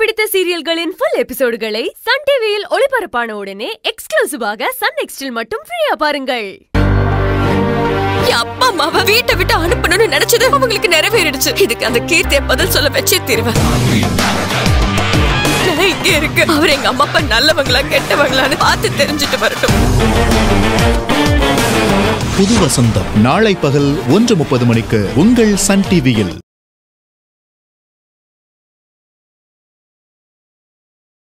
பிடித்த சீரியல்களின் full எபிசோடுகளை Sun டிவியில் ஒளிபரப்பான உடனே எக்ஸ்க்ளூசிவாக சன் நெக்ஸ்டில் மட்டும் ஃப்ரீயா பாருங்கள். என் அப்பா அம்மாவை வீட்டை விட்டு அனுப்பணும்னு நினைச்சது அவங்களுக்கு நிறைவேறிடுச்சு. இதுக்கு அந்த கீர்த்திய பதில் சொல்ல வச்சே தீர்வேன். இங்கே இருக்கு அவர் எங்க அம்மா அப்பா நல்லவங்களா கெட்டவங்களான்னு பார்த்து தெரிஞ்சுட்டு வரட்டும். புது வசந்தம். நாளை பகல் ஒன்று முப்பது மணிக்கு உங்கள் சன் டிவியில்.